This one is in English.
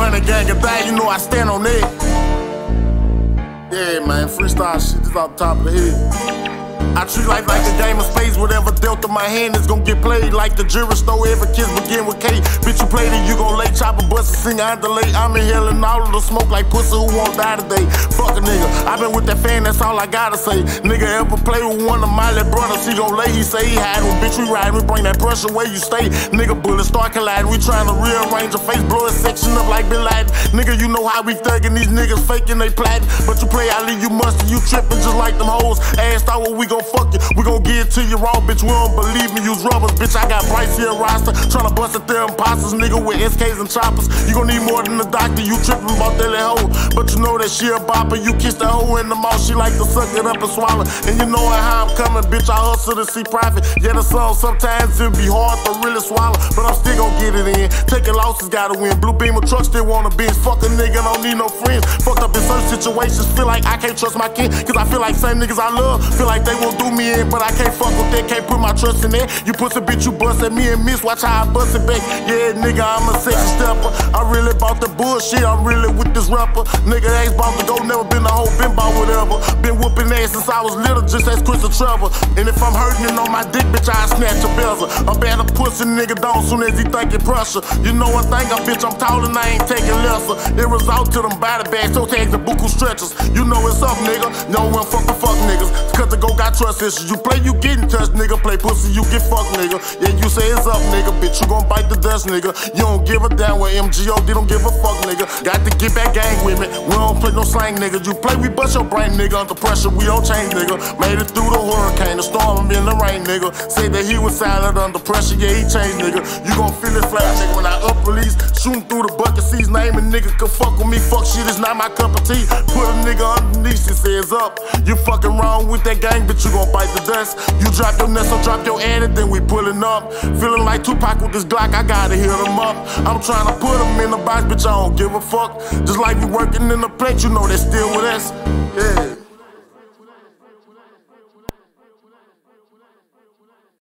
money gang and die, you know I stand on it. Yeah, man, freestyle shit just off the top of the head. I treat life like a game of spades. Whatever dealt in my hand is gonna get played. Like the jury store, every kiss begin with Kay. Bitch, you played it, you gon' lay chopper, bust a sing, I delay. I'm inhaling all of the smoke like pussy who won't die today. Fuck a nigga, i been with that fan, that's all I gotta say. Nigga ever play with one of my little brothers, he gon' lay. He say he had one, bitch, we ride, we bring that pressure where you stay. Nigga, bullets start colliding, we trying to rearrange your face, blow a section up like Bin Laden. Nigga, you know how we thuggin', these niggas faking they platin'. But you play, I leave you musty, you trippin' just like them hoes. Asked out what we gon' we gon' get to you raw, bitch. We don't believe me, use rubbers, bitch. I got Bryce here roster. Tryna bust at their imposters, nigga, with SKs and choppers. You gon' need more than a doctor, you trippin' about that hoe. But you know that she a bopper. You kiss that hoe in the mouth, she like to suck it up and swallow. And you know how I'm coming, bitch. I hustle to see profit. Yeah, the song sometimes it be hard to really swallow, but I'm still gon' get it in. Taking losses, gotta win. Blue beam of truck still wanna be. Fuck a nigga, don't need no friends. Fucked up in certain situations, feel like I can't trust my kid. Cause I feel like same niggas I love, feel like they won't do me in, but I can't fuck with that, can't put my trust in that. You pussy bitch, you bust at me and miss, watch how I bust it back. Yeah, nigga, I'm a sexy stepper. I really bought the bullshit, I'm really with this rapper. Nigga ain't about to go, never been a hoe, been about whatever. Been since I was little, just as quick Chris Trevor. And if I'm hurting it on my dick, bitch, I snatch a bezel. A pussy nigga don't soon as he think it pressure. You know one thing, I bitch, I'm tall and I ain't taking lesser. It result to them body bags, so tags the buku stretchers. You know it's up, nigga. No one fuck the fuck niggas. Cause the go got trust issues. You play you getting touched, nigga. Play pussy, you get fucked, nigga. Yeah, you say it's up, nigga. Bitch, you gon' bite the dust, nigga. You don't give a damn what MGO, they don't give a fuck, nigga. Got to get back gang with me. We don't play no slang, nigga. You play, we bust your brain, nigga. Under pressure, we don't change, nigga. Made it through the hurricane, the storm, I'm in the rain, nigga. Say that he was silent under pressure, yeah, he changed, nigga. You gon' feel it flash, nigga. When I up release, shooting through the bucket seats, name a nigga can fuck with me. Fuck shit, it's not my cup of tea. Put a nigga underneath, it says up. You fucking wrong with that gang, bitch, you gon' bite the dust. You drop your nuts, so drop your ad, and then we pullin' up. Feeling like Tupac with this Glock, I gotta hit him up. I'm trying to put him in the box, bitch, I don't give a fuck. Just like we working in the plate, you know they still with us. Yeah.